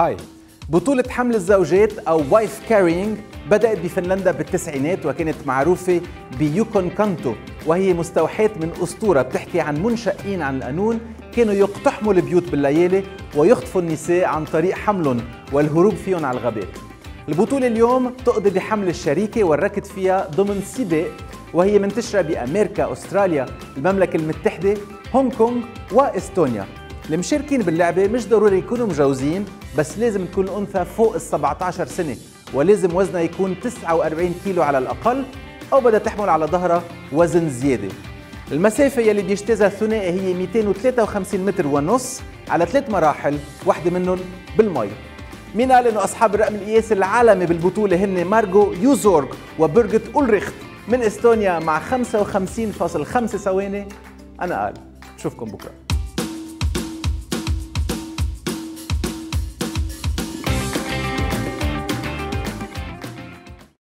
Hi. بطولة حمل الزوجات أو wife carrying بدأت بفنلندا بالتسعينات وكانت معروفة ب eukonkanto وهي مستوحاة من أسطورة بتحكي عن منشقين عن القانون كانوا يقتحموا البيوت بالليالي ويخطفوا النساء عن طريق حملهم والهروب فيهم على الغابات. البطولة اليوم تقضي بحمل الشريكة والركض فيها ضمن سباق وهي منتشرة بأمريكا، أستراليا، المملكة المتحدة، هونغ كونغ وإستونيا. المشاركين باللعبة مش ضروري يكونوا مجوزين بس لازم تكون الأنثى فوق ال 17 سنة ولازم وزنها يكون 49 كيلو على الأقل أو بدها تحمل على ظهرها وزن زيادة. المسافة يلي بيجتازها الثنائي هي 253 متر ونص على ثلاث مراحل واحدة منهم بالمي. مين قال إنه أصحاب الرقم القياسي العالمي بالبطولة هن مارجو يوزورغ وبرجت أولريخت؟ من إستونيا مع 55.5 ثواني أنا قال. نشوفكم بكرة.